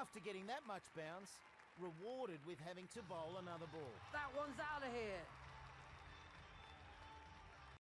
after getting that much bounce, rewarded with having to bowl another ball. That one's out of here.